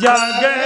جا گئے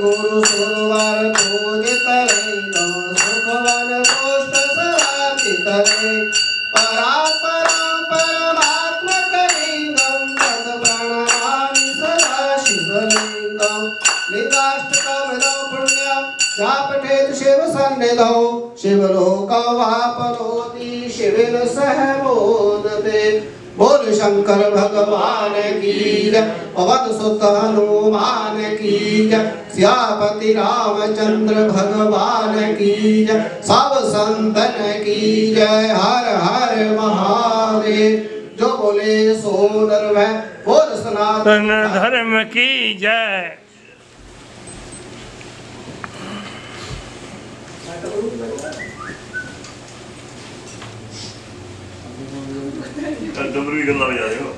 پرماتا شیو لو نشو پڑھیا شیو سن لو شیو لوک واپوتی شیو سہ بول شنکر بھگوان کی جے پون سُت ہنومان کی جے سیاپتی رام چندر بھگوان کی جے سب سنتن کی جے ہر ہر مہادیو جو بولے سو دھرم ہے بول سناتن دھرم کی جے Thank you. ਡੰਬਰ ਵੀ ਗੱਲਾਂ ਵਜਾ ਦਿਓ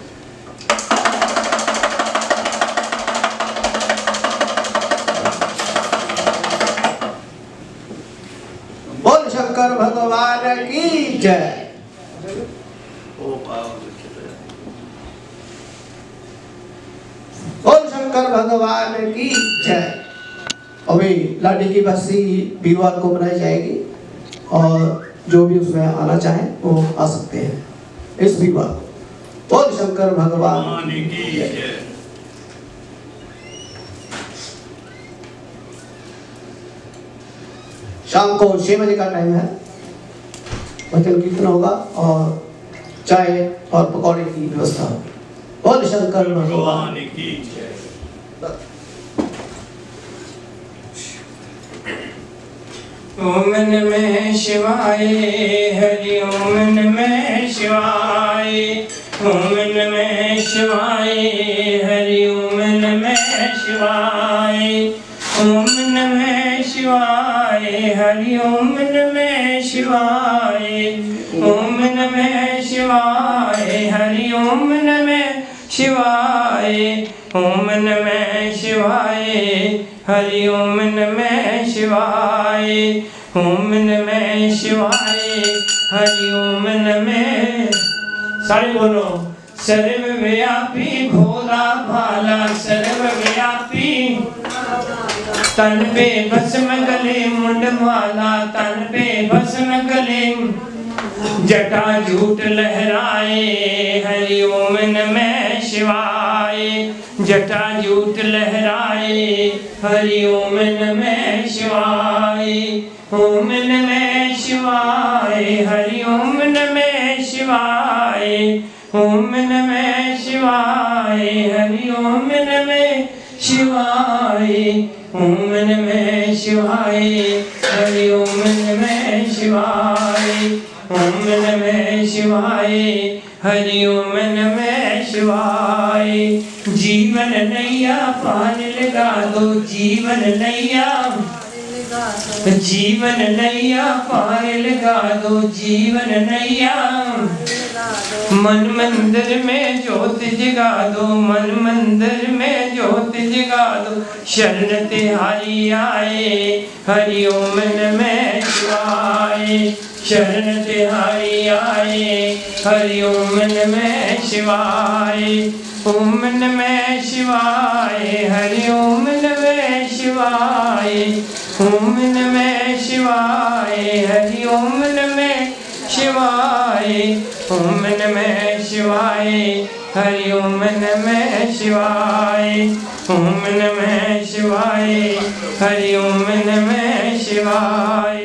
ਬੋਲ لاڈی کی بسی بیروار کو بنائی جائے گی اور جو بھی اس میں آنا چاہیں وہ آ سکتے ہیں اس بھی بات۔ بول شنکر بھگوان۔ شام کو چھ بجے کا ٹائم ہے۔ بھجن کیرتن ہوگا اور چائے اور پکوڑے کی ویوستھا۔ ہوگی بول شنکر بھگوان۔ کی جے اومن میں شوائے ہری اومن میں شوائے اومن میں شوائے ہری اومن میں شوائے اومن میں شوائے ہری اومن میں شوائے اومن میں شوائے ہری اومن میں شوائے اومن میں شوائے، ہری اومن میں شوائے اومن میں شوائے، ہری اومن میں سارے بولو۔ سرو ویاپی بھولا بھالا سرو ویاپی تن پہ بسم گلے، منڈ والا تن پہ بسم گلے۔ جٹا جھوٹ لہرائے، ہری شوائے جٹا جوت لہرائے ہری اوم میں شوائے اوم میں شوائے ہری اوم میں شوائے اوم میں شوائے ہری اوم میں شوائے اوم میں شوائے ہری اوم میں شوائے اوم میں شوائے ہری من میں شوائے جیون نیا پان لگا دو جیون نیا جیون نیا پان لگا دو جیون نیا من مندر میں جوت جگا دو من مندر میں جوت جگا دو شرنت ہری آئے ہری من میں شوائے شرنت ہری آئے ہری من میں شوائے اومن میں شوائے ہری اومن میں شوائے اومن میں شوائے ہری اومن میں شوائے ام نم شوائے ہری نم شوائے ام نم شوائے ہری نم ش